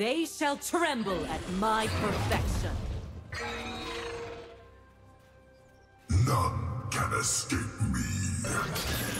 They shall tremble at my perfection. None can escape me.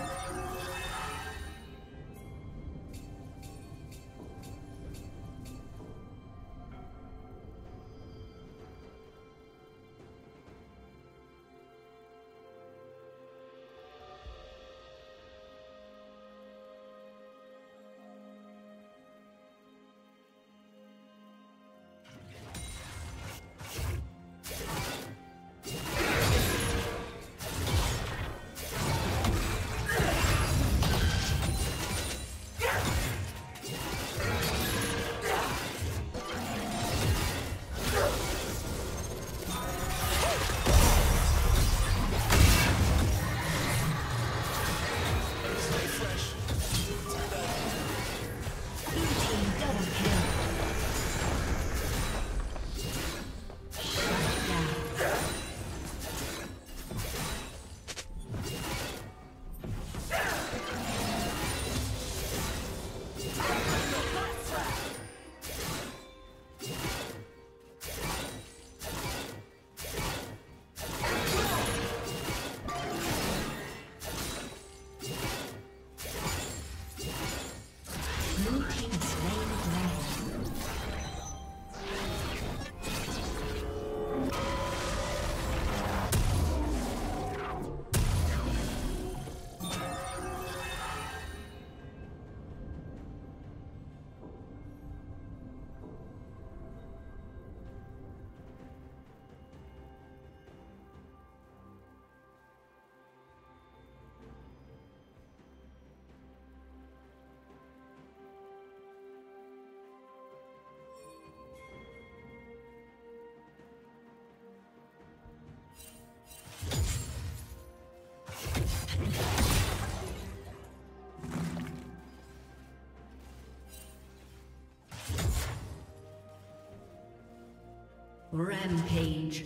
Rampage.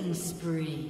Killing spree.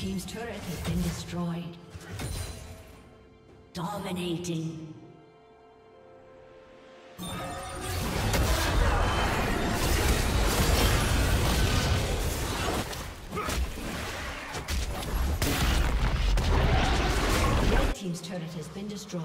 Team's turret has been destroyed. Dominating. Red Team's turret has been destroyed.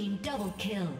Team double kill.